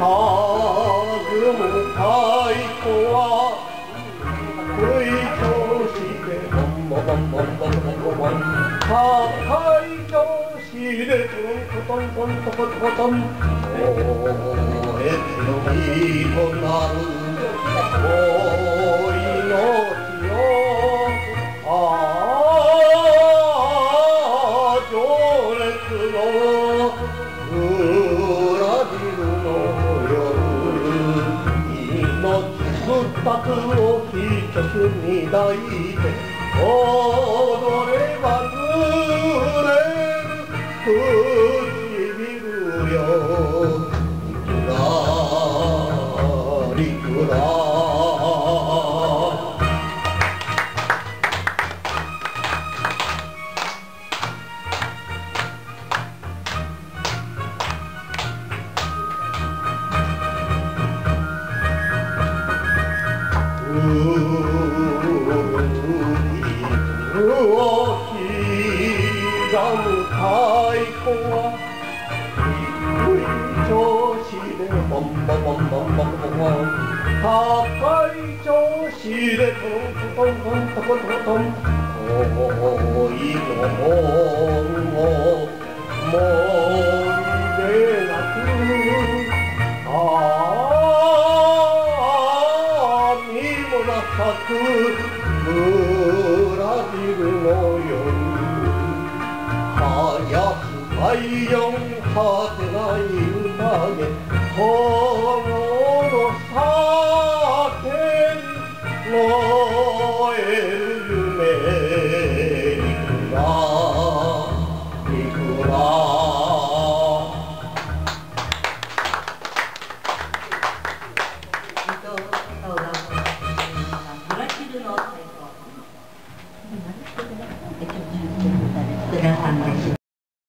Oh. れおえのいとなるお命ああ行列のブラジルの夜命ぶったくをつにいて太鼓は。低い調子でボンボンボンボンボンボンボン高い調子でトントントントントントン恋の門早く第四果てない宴